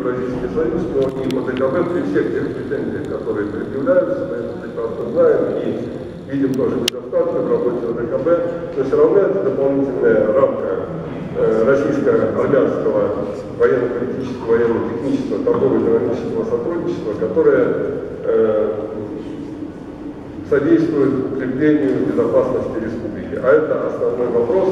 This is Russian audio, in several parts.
Евразийский союз, но и по ДКБ при всех тех претензиях, которые предъявляются, мы это прекрасно знаем и видим тоже недостатки в работе ОДКБ, но все равно это дополнительная рамка э, российско-армянского военно-политического, военно-технического, торгово-экономического сотрудничества, которое э, содействует укреплению безопасности республики. А это основной вопрос.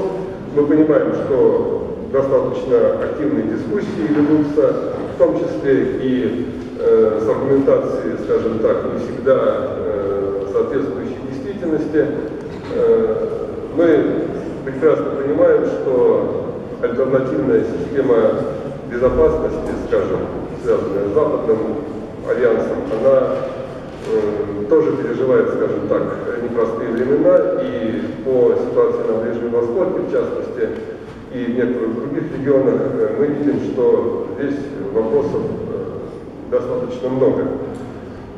Мы понимаем, что достаточно активные дискуссии ведутся, в том числе и э, с аргументацией, скажем так, не всегда э, соответствующей действительности. Э, мы прекрасно понимаем, что альтернативная система безопасности, скажем, связанная с Западным альянсом, она э, тоже переживает, скажем так, непростые времена, и по ситуации на Ближнем Востоке, в частности, и некоторых других регионах, э, мы видим, что здесь вопросов э, достаточно много.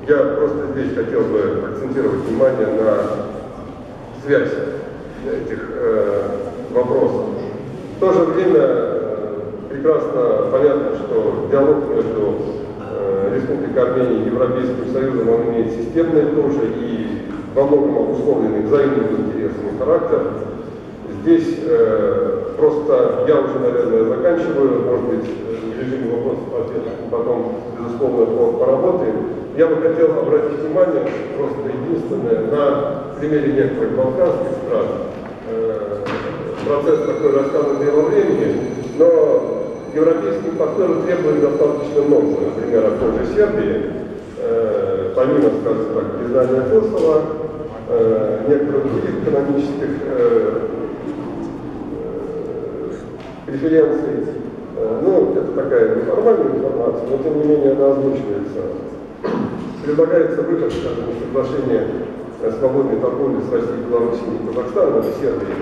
Я просто здесь хотел бы акцентировать внимание на связь этих э, вопросов. В то же время э, прекрасно понятно, что диалог между э, Республикой Армения и Европейским Союзом он имеет системный тоже и во многом обусловленный взаимными интересами характер. Здесь просто я уже, наверное, заканчиваю, может быть, в режиме вопросов-ответов потом, безусловно, поработаем. Я бы хотел обратить внимание, просто единственное, на примере некоторых балканских стран. Э, процесс такой рассказанный во времени, но европейские партнеры требуют достаточно много. Например, от той же Сербии, э, помимо, скажем так, признания Косово, э, некоторых других экономических преференций. Ну, это такая неформальная информация, но тем не менее она озвучивается. Предлагается выход, скажем, соглашения свободной торговли с Россией, Белоруссией и Казахстаном, Сербии,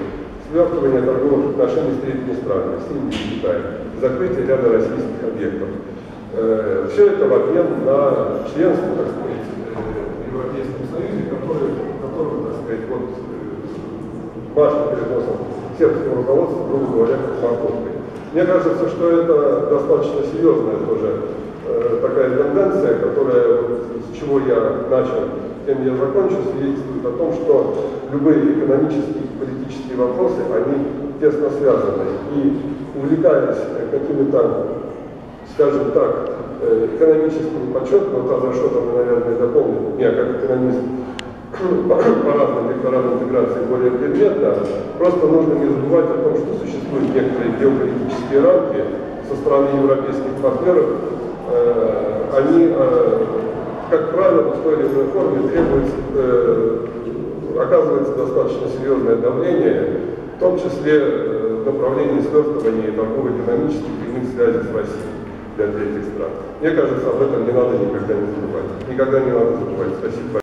свертывание торговых отношений с третьими странами, с Индией и Китаем, закрытие ряда российских объектов. Э, Все это в обмен на членство, так сказать, в Европейском Союзе, который, который так сказать, вот, машет перед носом сербского руководства, грубо говоря, как морковкой. Мне кажется, что это достаточно серьезная тоже э, такая тенденция, которая, с чего я начал, тем я закончу, свидетельствует о том, что любые экономические и политические вопросы, они тесно связаны. И увлекаясь какими-то, скажем так, э, экономическими подсчетами, вот Аза Шотова, наверное, дополнит меня как экономист, по разным векторам интеграции более предметно, просто нужно не забывать о том, что существуют некоторые геополитические рамки со стороны европейских партнеров, э, они, э, как правило, в той или иной форме требуется, э, оказывается достаточно серьезное давление, в том числе в направлении свертывания торгово-экономических прямых связей с Россией для третьих стран. Мне кажется, об этом не надо никогда не забывать. Никогда не надо забывать. Спасибо.